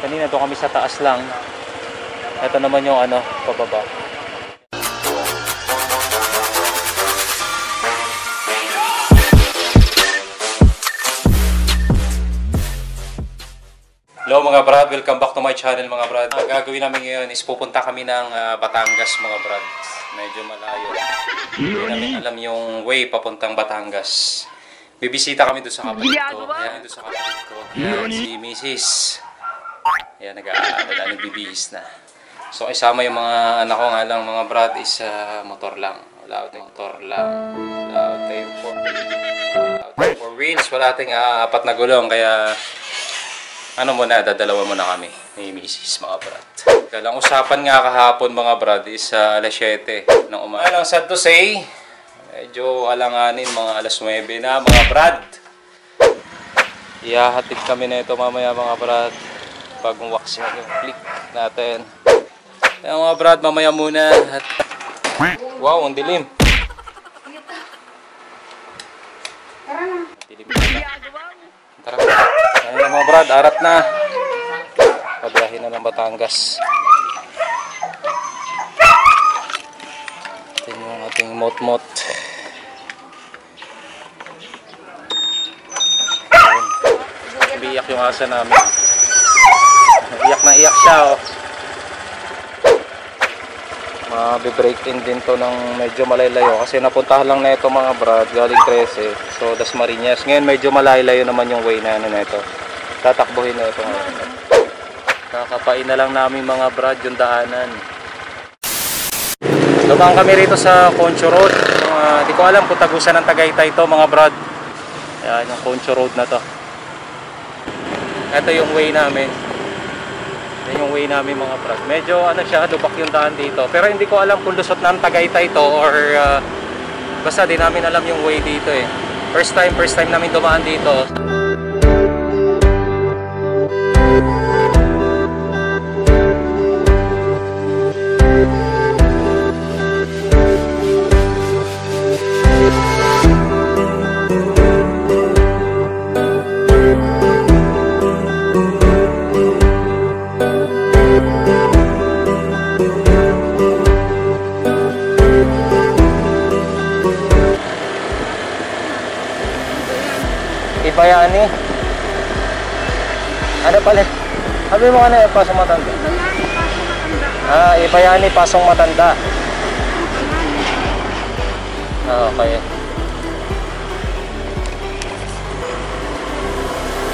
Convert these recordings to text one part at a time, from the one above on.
Kanina doon kami sa taas lang. Ito naman yung ano, pababa. Hello mga brad, welcome back to my channel mga brad. Ang gagawin namin ngayon is pupunta kami ng ah, Batangas mga brad. Medyo malayo. Hindi namin alam yung way papuntang Batangas. Bibisita kami doon sa kapatid ko. Ayan, doon sa kapatid ko. Ayan, si Mrs. Ayan, nag-aaral na, nagbibihis na. So, isama yung mga anak ko nga lang, mga brad, is ah, motor lang. Wala tayong motor lang. Wala tayong four, four wheels. Wala tayong ah, apat na gulong. Kaya, ano muna, dadalawa muna kami ni Mrs. mga brad. Kaya lang usapan nga kahapon mga brad is uh, alas 7 ng umaga. Alang sad to say, medyo alanganin mga alas 9 na mga brad. Ihahatid kami na ito mamaya mga brad. Pag wax yan yung click natin. Kaya mga brad, mamaya muna. At... Wow, ang dilim. Dilim na. Tara. Ano na mga brad, arat na. Pabiyahin na ng Batangas. Ito yung ating mot-mot. Ayun. Biyak yung asa namin. Iyak na iyak siya oh. Mabe-break in din to ng medyo malaylayo kasi napuntahan lang na ito mga brad galing 13 so Das Marinas. Ngayon medyo malaylayo naman yung way na ano na ito tatakbuhin na ito ngayon kakapain na lang namin mga brad yung daanan. Dumaan kami rito sa Concho Road. Uh, di ko alam kung tagusan ng Tagaytay ito mga brad. Yan yung Concho Road na to. Ito yung way namin yan yung way namin mga brad. Medyo ano siya, lubak yung daan dito. Pero hindi ko alam kung lusot ng Tagaytay to or uh, basta di namin alam yung way dito eh. First time, first time namin dumaan dito. Ibayani. Ano pala? Sabi mo ano eh, pasong matanda? Ah, Ibayani, pasong matanda. Ah, okay.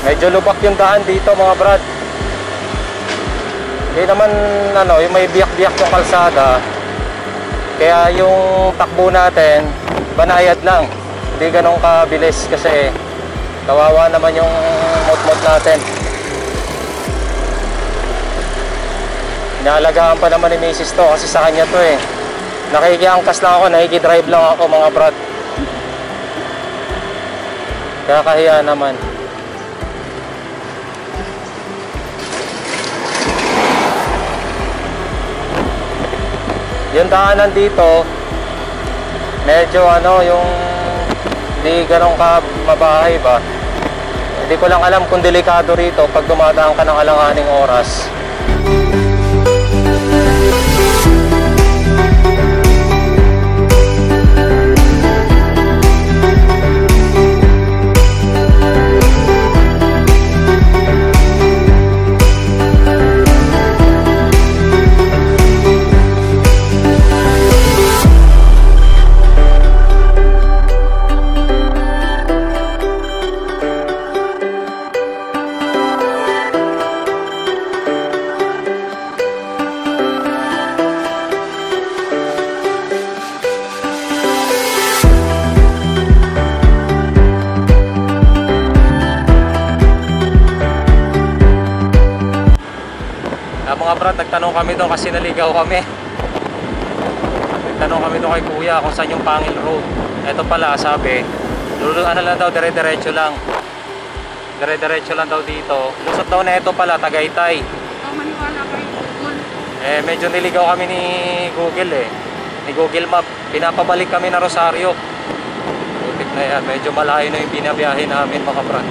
Medyo lubak yung daan dito mga brad. Hindi naman ano, yung may biyak-biyak yung kalsada. Kaya yung takbo natin, banayad lang. Hindi ganun kabilis kasi kawawa naman yung mot-mot natin. Inaalagaan pa naman ni Mrs. to kasi sa kanya to eh. Nakikiangkas lang ako, nakikidrive lang ako mga brad. Kaya kahiya naman. Yung daanan dito, medyo ano, yung hindi ganun ka mabahay ba. Hindi ko lang alam kung delikado rito pag dumadaan ka ng alanganing oras. Brad, nagtanong kami doon kasi naligaw kami. Nagtanong kami doon kay kuya kung saan yung Pangil Road. Ito pala, sabi, lulu ano lang daw, dire-diretso lang. Dire-diretso lang daw dito. Lusot daw na ito pala, Tagaytay. Ikaw maniwala kay Google. Eh, medyo niligaw kami ni Google eh. Ni Google Map. Pinapabalik kami na Rosario. Butik na yan. Medyo malayo na yung binabiyahe namin mga brad.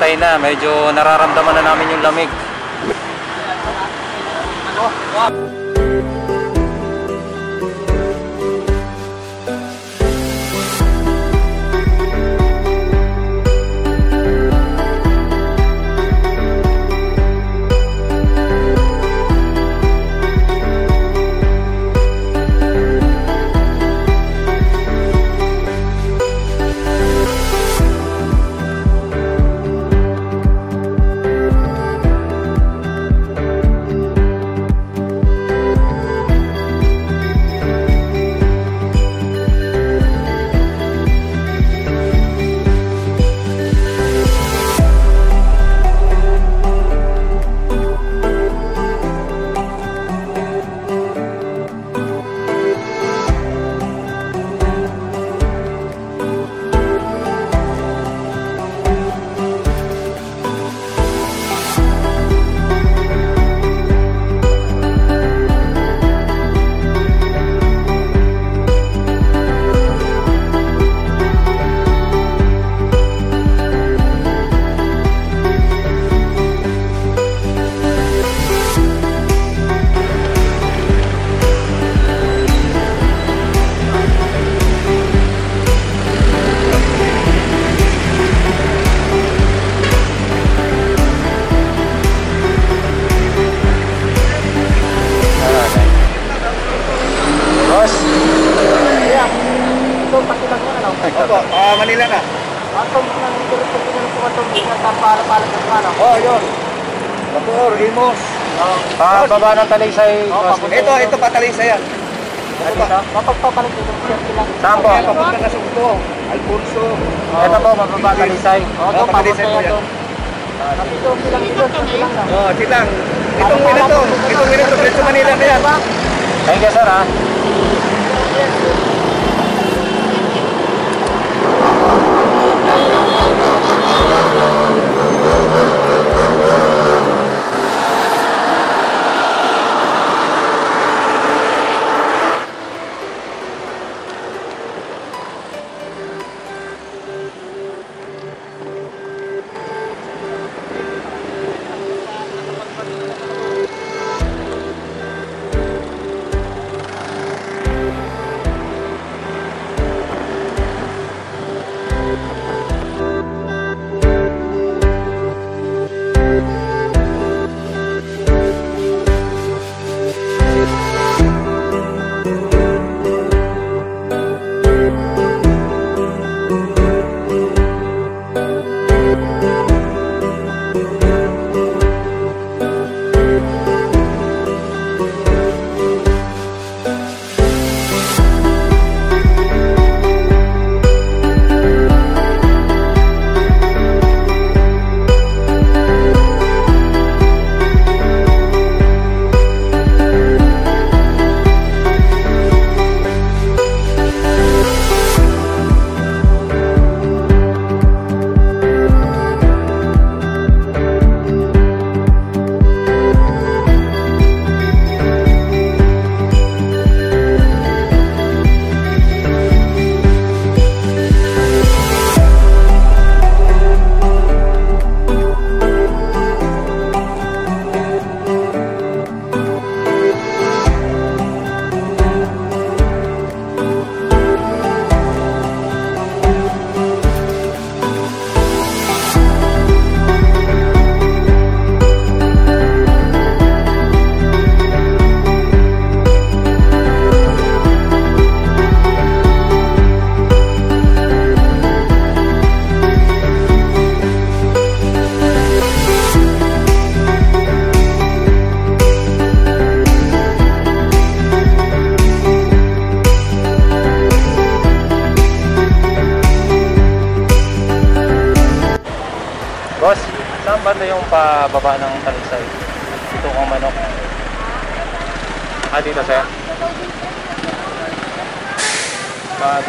Tagaytay na. Medyo nararamdaman na namin yung lamig. Pa, baba ng talisay. Oh. Ito, ito patalisa yan. Ba? Mapagpapalit ko sa sila. Saan po? Yan, papunta na Sugto. Alfonso. Ito po, mababa talisay. Pabilisan papunta mo yan yan. doon silang lang. Oh, silang. Itong minuto, itong minuto, diretso Manila na yan. Thank you, sir, ha?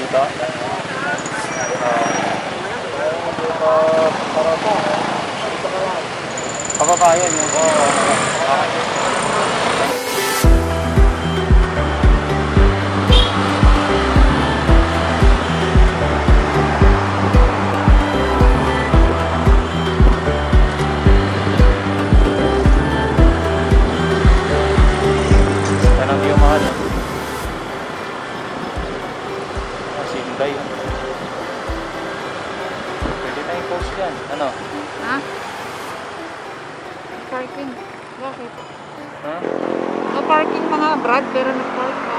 Dito? Pababa yun yung... Oh, parking. Bakit? Ha? No parking mga Brad, pero nag-park ka.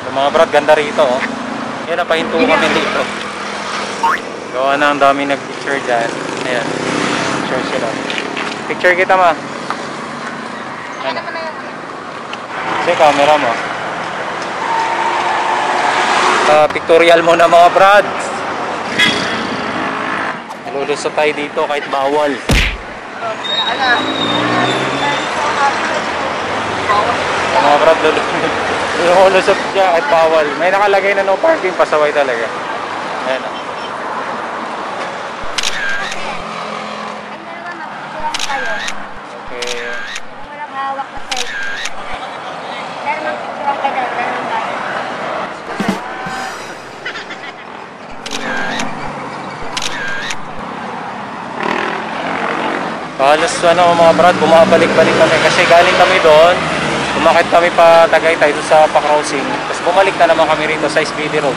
Yung mga brad, ganda rito oh. Yan, napahinto kami dito. Gawa na ang dami nag-picture dyan. Ayan. Picture sila. Picture kita ma. Ano? Kasi camera mo. Uh, pictorial muna mga brad. Lulusot tayo dito kahit bawal. Mga brad, lulu- lululusot siya kahit bawal. May nakalagay na no parking, pasaway talaga. Ayan oh. Okay. Walang hawak na Halos ano mga brad, bumabalik-balik kami kasi galing kami doon. Umakit kami pa Tagaytay doon sa pa-crossing. Tapos bumalik na naman kami rito sa Speedy Road.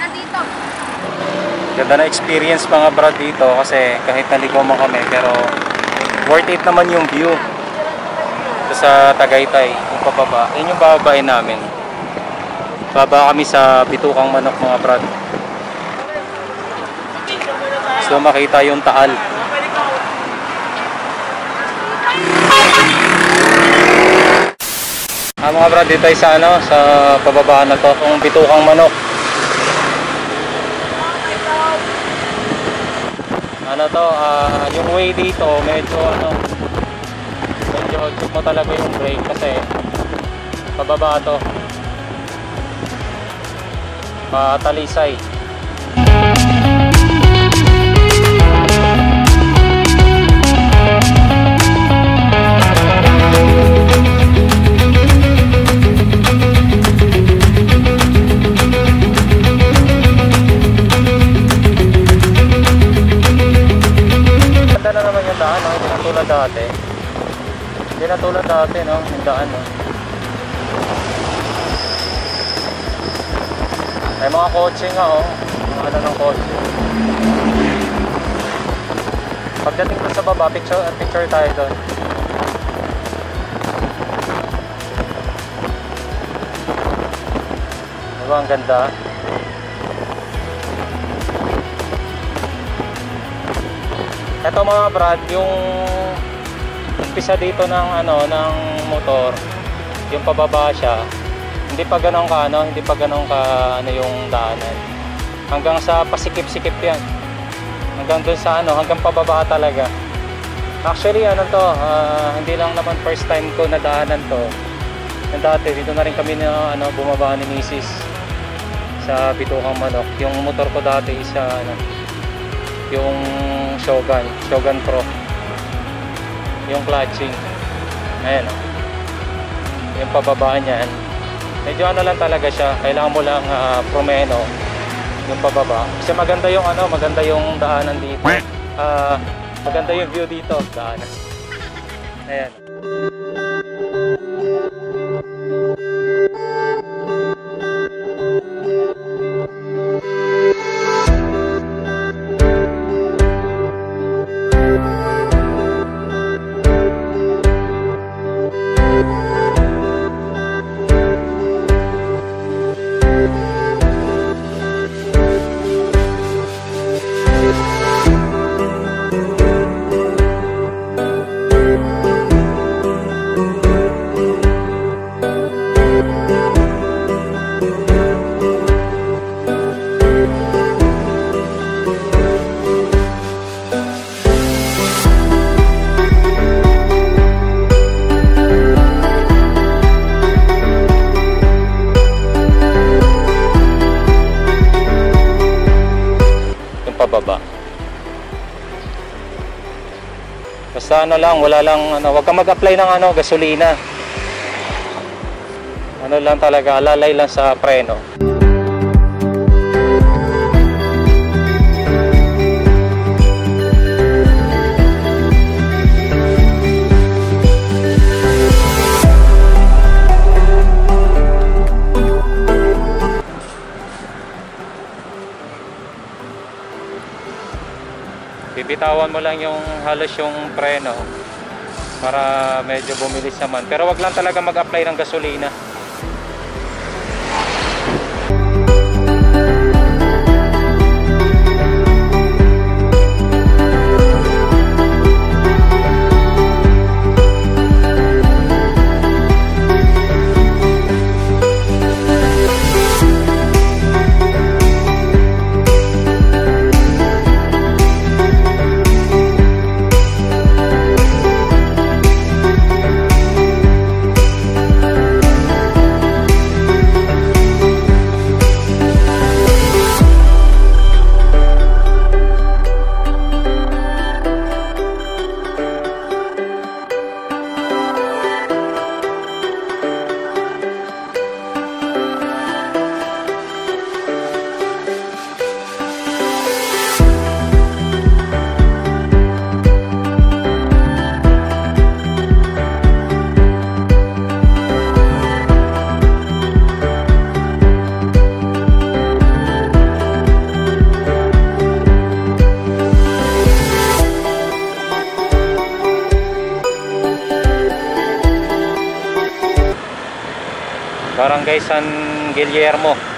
Nandito. Ganda na experience mga brad dito kasi kahit naligaw man kami pero worth it naman yung view. Ito sa Tagaytay, yung pababa. Yun yung bababain namin. Baba kami sa Bitukang Manok mga brad. So makita yung taal. Ah mga brad, dito tayo sa ano, sa pababa na to, yung Bitukang Manok. ano to, ah, yung way dito medyo ano medyo check mo talaga yung brake kasi pababa to patalisay Ganda yung daan, no? Hindi na tulad dati. Hindi na tulad dati, no? Yung daan, no? May mga kotse nga, oh. Mga ano ng kotse. Pagdating ko sa baba, picture, picture tayo doon. Diba, ang ganda? Ito mga brad, yung umpisa dito ng ano ng motor, yung pababa siya. Hindi pa ganun ka ano, hindi pa ganun ka ano yung daanan. Hanggang sa pasikip-sikip 'yan. Hanggang doon sa ano, hanggang pababa talaga. Actually ano to, ah, hindi lang naman first time ko nadaanan to. Yung dati dito na rin kami na ano bumaba ni Mrs. sa Bitukang Manok. Yung motor ko dati isa ano, yung Shogun, Shogun Pro. Yung clutching. Ayan o. Yung pababaan niyan. Medyo ano lang talaga siya. Kailangan mo lang ah, promeno yung pababa. Kasi maganda yung ano, maganda yung daanan dito. Ah, maganda yung view dito, daanan. Ayan. Basta ano lang, wala lang ano, wag ka mag-apply ng ano, gasolina. Ano lang talaga, alalay lang sa preno. Bibitawan mo lang yung halos yung preno para medyo bumilis naman. Pero wag lang talaga mag-apply ng gasolina. San Guillermo.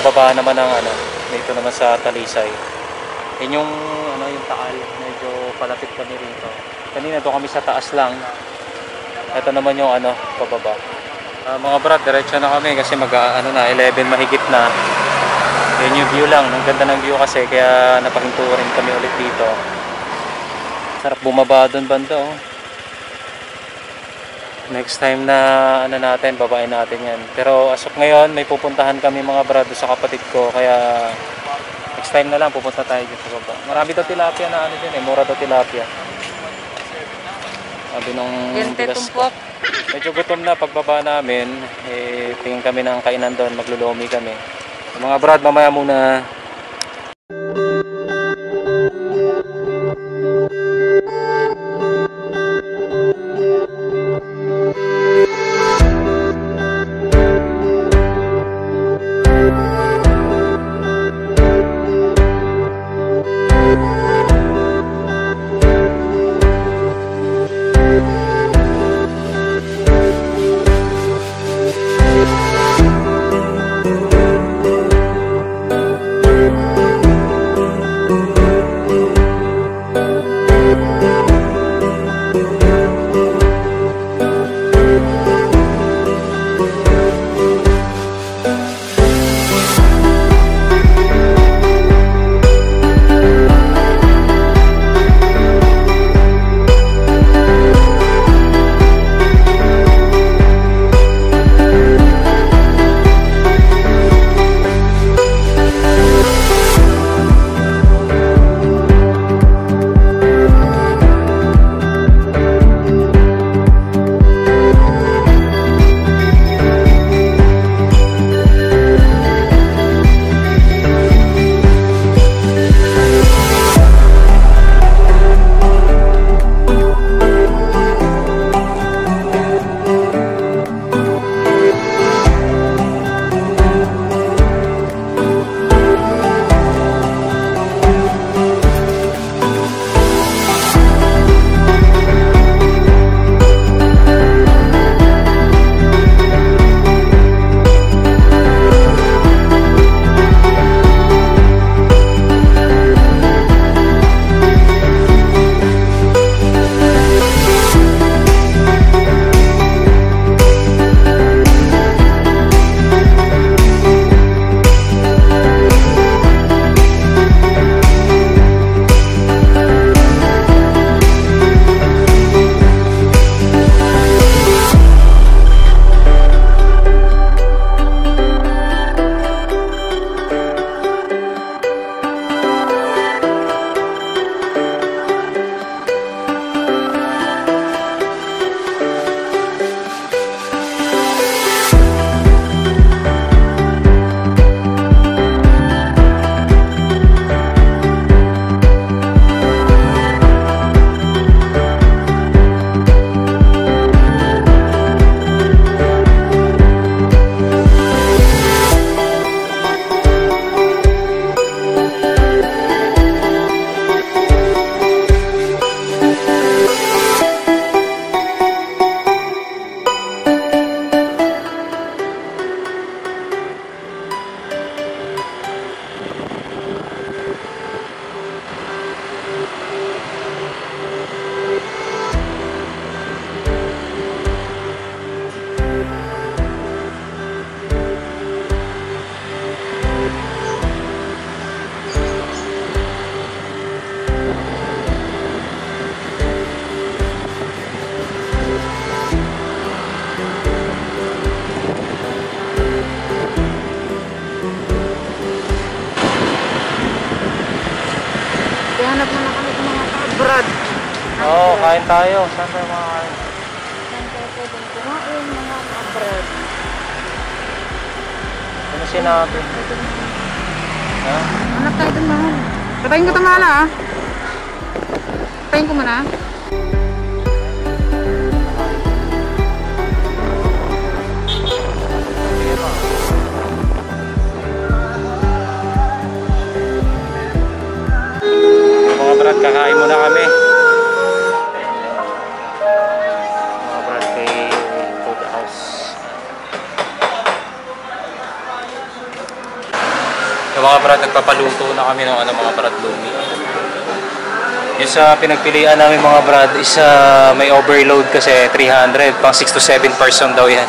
Pababa naman ng ano, dito naman sa Talisay. Yun yung ano yung taal, medyo palapit kami rito. Kanina doon kami sa taas lang. Ito naman yung ano, pababa. Ah, mga brad, diretso na kami kasi mag ano na 11 mahigit na. Yun yung view lang, ang ganda ng view kasi kaya napahinto rin kami ulit dito. Sarap bumaba doon banda oh. Next time na ano natin, babae natin yan. Pero as of ngayon, may pupuntahan kami mga brado sa kapatid ko. Kaya next time na lang pupunta tayo dito sa baba. Marami daw tilapia na ano dyan eh. Mura daw tilapia. Sabi nung bigas ko. Medyo gutom na pagbaba namin. Eh, tingin kami ng kainan doon. Maglulumi kami. Mga brad, mamaya muna. Sinabi? Ha? Hanap tayo dun, mahal. Patayin ko ito, mahal, ah. Patayin ko muna. Mga brad, kakain muna kami. Yung mga brad, nagpapaluto na kami ng ano, mga brad lumi. Yung sa pinagpilian namin mga brad is ah, may overload kasi 300, pang 6 to 7 person daw yan.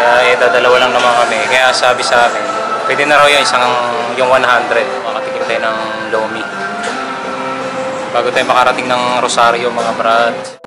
Kaya ito, dalawa lang naman kami. Kaya sabi sa akin, pwede na raw yung isang yung 100. Makatikim tayo ng lomi. Bago tayo makarating ng Rosario mga brad.